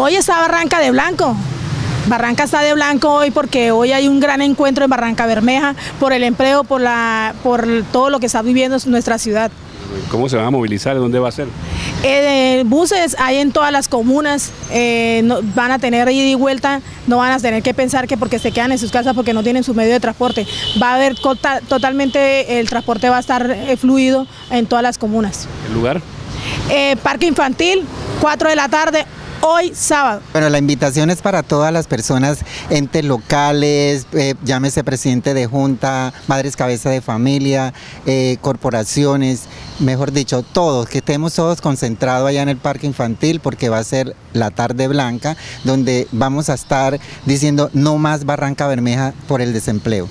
Hoy está Barranca de Blanco. Barranca está de blanco hoy porque hoy hay un gran encuentro en Barranca Bermeja por el empleo, por, la, por todo lo que está viviendo nuestra ciudad. ¿Cómo se van a movilizar? ¿Dónde va a ser? Eh, buses hay en todas las comunas, eh, van a tener ida y vuelta, no van a tener que pensar que porque se quedan en sus casas porque no tienen su medio de transporte. Va a haber totalmente, el transporte va a estar eh, fluido en todas las comunas. ¿El lugar? Parque Infantil, 4 de la tarde, hoy sábado. Bueno, la invitación es para todas las personas, entes locales, eh, llámese presidente de junta, madres cabeza de familia, eh, corporaciones, mejor dicho, todos, que estemos todos concentrados allá en el parque infantil porque va a ser la tarde blanca, donde vamos a estar diciendo no más Barranca Bermeja por el desempleo.